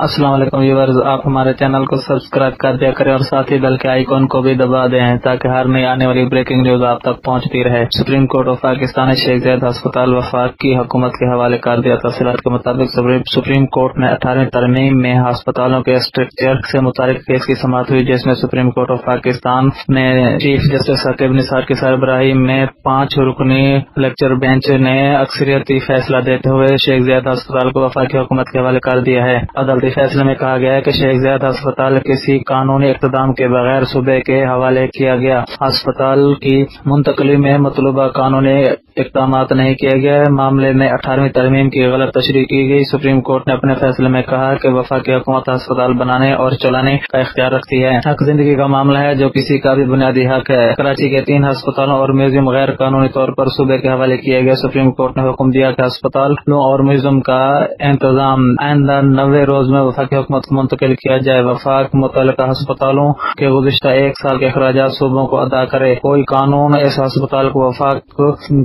السلام علیکم ویورز، آپ ہمارے چینل کو سبسکرائب کر دیا کریں اور ساتھ ہی کے آئیکن کو بھی دبا دیں تاکہ ہر نئی آنے والی بریکنگ نیوز آپ تک پہنچتی رہے۔ سپریم کورٹ آف پاکستان نے شیخ زید ہسپتال وفاق کی حکومت کے حوالے کر دیا۔ تفصیلات کے مطابق سپریم کورٹ میں اٹھارہویں ترمیم میں ہسپتالوں کے اسٹرکچر سے متعلق کیس کی سماعت ہوئی، جس میں سپریم کورٹ آف پاکستان نے چیف جسٹس ثقیب نثار کی سربراہی میں پانچ رکنی لیکچر بینچ نے اکثریتی فیصلہ دیتے ہوئے شیخ زید ہسپتال کو وفاقی حکومت کے حوالے کر دیا ہے۔ عدالتی فیصلے میں کہا گیا ہے کہ شیخ زیاد ہسپتال کسی قانونی اقتدام کے بغیر صوبے کے حوالے کیا گیا۔ ہسپتال کی منتقلی میں مطلوبہ قانونی اقدامات نہیں کیا گیا معاملے میں اٹھارہویں ترمیم کی غلط تشریح کی گئی۔ سپریم کورٹ نے اپنے فیصلے میں کہا کہ وفاقی حکومت ہسپتال بنانے اور چلانے کا اختیار رکھتی ہے۔ حق زندگی کا معاملہ ہے جو کسی کا بھی بنیادی حق ہے۔ کراچی کے تین ہسپتالوں اور میوزیم غیر قانونی طور پر صوبے کے حوالے کیا گیا سپریم کورٹ نے حکم دیا کہ ہسپتالوں اور میوزیم کا انتظام آئندہ نوے روز میں وفاقی حکومت کو منتقل کیا جائے۔ وفاق متعلقہ ہسپتالوں کے گزشتہ ایک سال کے اخراجات صوبوں کو ادا کرے۔ کوئی قانون اس ہسپتال کو وفاق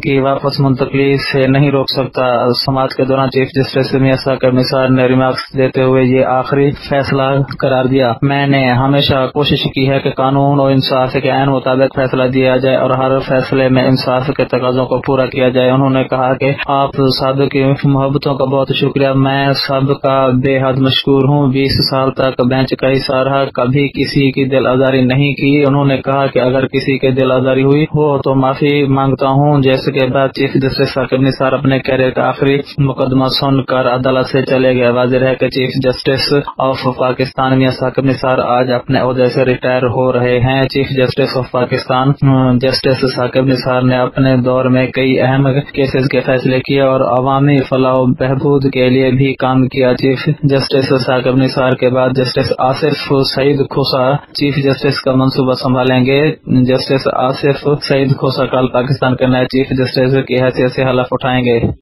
کی واپس منتقلی سے نہیں روک سکتا۔ سماج کے دوران چیف جسٹس میسا کا نے ریمارکس دیتے ہوئے یہ آخری فیصلہ قرار دیا۔ میں نے ہمیشہ کوشش کی ہے کہ قانون اور انصاف کے عین مطابق فیصلہ دیا جائے اور ہر فیصلے میں انصاف کے تقاضوں کو پورا کیا جائے۔ انہوں نے کہا کہ آپ سب کی محبتوں کا بہت شکریہ۔ میں سب کا بے حد مشکور ہوں، بیس سال تک بینچ کا حصہ رہا کبھی کسی کی دل آزاری نہیں کی۔ انہوں نے کہا کہ اگر کسی کے دل آزاری ہوئی ہو تو معافی مانگتا ہوں۔ جیسے کے بعد چیف جسٹس ثاقب نثار اپنے کیریئر کا آخری مقدمہ سن کر عدالت سے چلے گئے۔ واضح ہے کہ چیف جسٹس آف پاکستان میں ثاقب نثار آج اپنے عہدے سے ریٹائر ہو رہے ہیں۔ Chief justice of Pakistan justice Saqib Nisar نے اپنے دور میں کئی اہم کیسز کے فیصلے کیے اور عوامی فلاح و بہبود کے لیے بھی کام کیا۔ چیف جسٹس ثاقب نثار کے بعد justice Asif Saeed Khosa, chief justice کا منصوبہ سنبھالیں گے۔ جسٹس آصف سعید کھوسا کل پاکستان کے نئے چیف جسٹس کی حیثیت سے حلف اٹھائیں گے۔